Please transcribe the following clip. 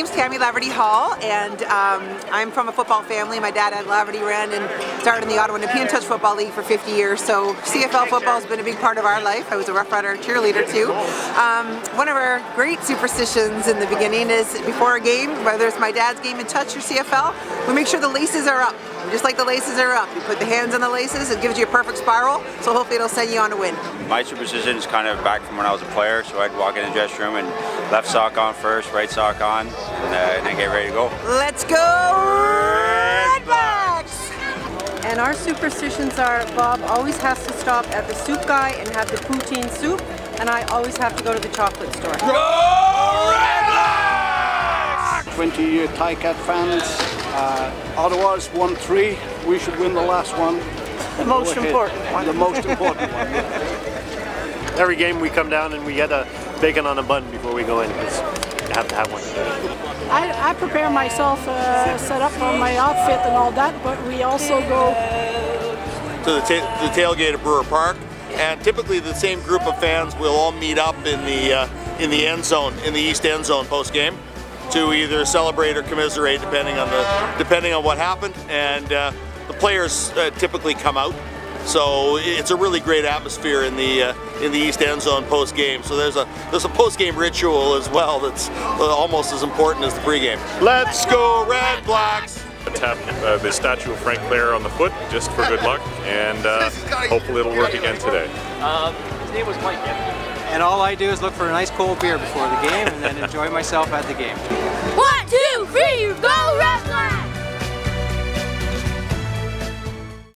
name's Tammy Laverty Hall, and um, I'm from a football family. My dad, Ed Laverty, ran and started in the Ottawa Nepean Touch Football League for 50 years, so CFL football has been a big part of our life. I was a Rough Rider cheerleader too. Um, one of our great superstitions in the beginning is before a game, whether it's my dad's game in touch or CFL, we make sure the laces are up. Just like the laces are up, you put the hands on the laces, it gives you a perfect spiral, so hopefully it'll send you on to win. My superstition is kind of back from when I was a player, so I'd walk in the dressing room and left sock on first, right sock on, and, uh, and then get ready to go. Let's go Redblacks! And our superstitions are Bob always has to stop at the soup guy and have the poutine soup, and I always have to go to the chocolate store. Go Blacks! 20 Cat fans. Uh, Ottawa's won three. We should win the last one. The most important one. The most important one. Every game we come down and we get a bacon on a bun before we go in because you have to have one. I, I prepare myself, uh, set up on my outfit and all that, but we also go to the, ta the tailgate at Brewer Park, and typically the same group of fans will all meet up in the uh, in the end zone, in the east end zone post game, to either celebrate or commiserate, depending on the depending on what happened. And uh, the players uh, typically come out so it's a really great atmosphere in the uh, in the East End Zone post game. So there's a there's a post game ritual as well that's uh, almost as important as the pregame. Let's go Redblacks! Tap uh, the statue of Frank Clair on the foot just for good luck, and uh, hopefully it'll work again today. Um, his name was Mike. And all I do is look for a nice cold beer before the game, and then enjoy myself at the game. One, two, three, go Blacks!